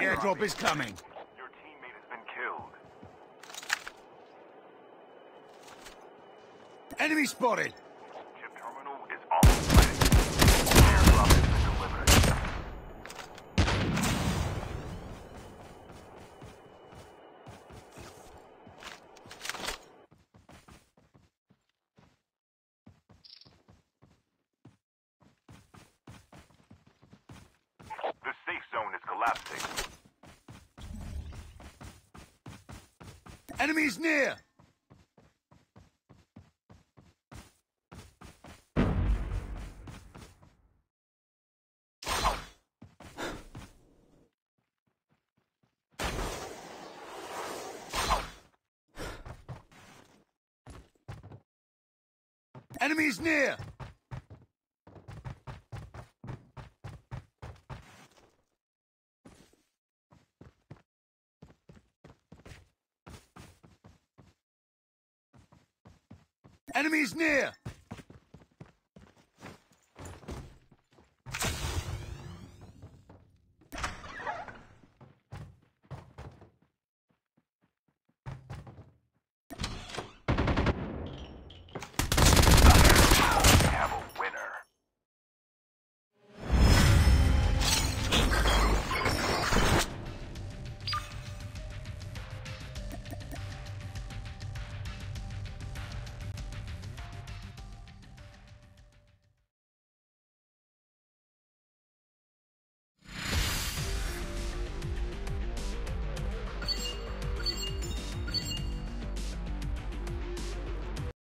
airdrop is coming. Your teammate has been killed. Enemy spotted. Chip terminal is almost ready. Airdrop has been delivered. The safe collapsing. Enemies near. Enemies near. Enemies near.